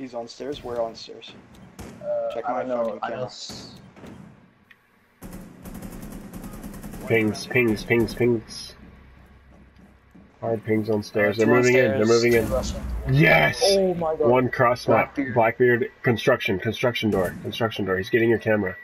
He's on stairs. We're on stairs. Uh, Check my know. fucking camera. Pings, pings, pings, pings. Hard pings on stairs. They're moving stairs, moving in. They're moving in. Yes. Oh my god. One cross map. Blackbeard. Blackbeard. Construction. Construction door. Construction door. He's getting your camera.